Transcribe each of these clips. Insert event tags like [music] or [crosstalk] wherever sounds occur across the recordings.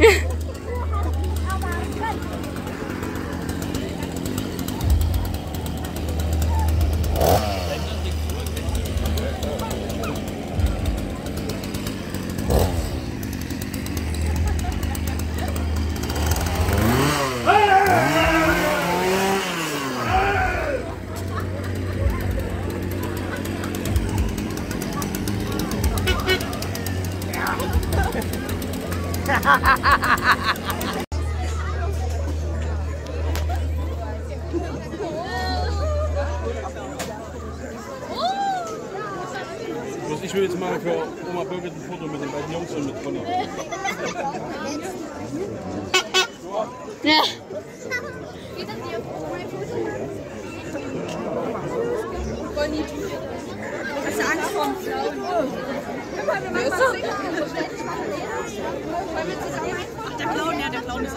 Yeah. [laughs] [laughs] ich will jetzt mal für Oma Birgit ein Foto mit den beiden Jungs und mit Conny. Ja. Hast du Angst vor dem Clown? Guck mal, wir machen mal singen. Ach, der Clown, ja, der Clown ist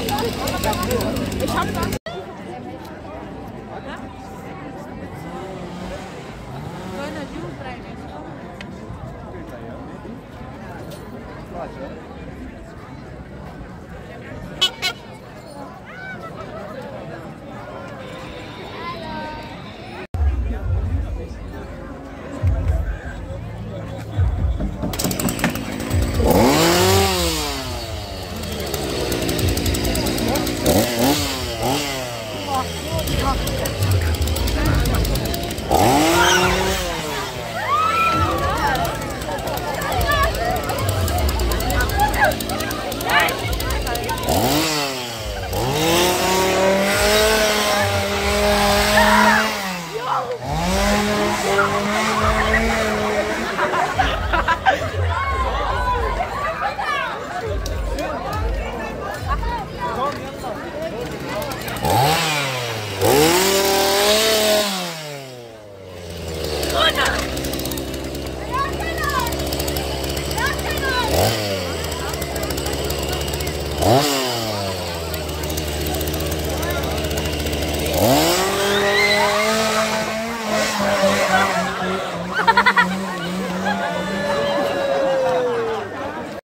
Ich hab das. Gonna do Friday.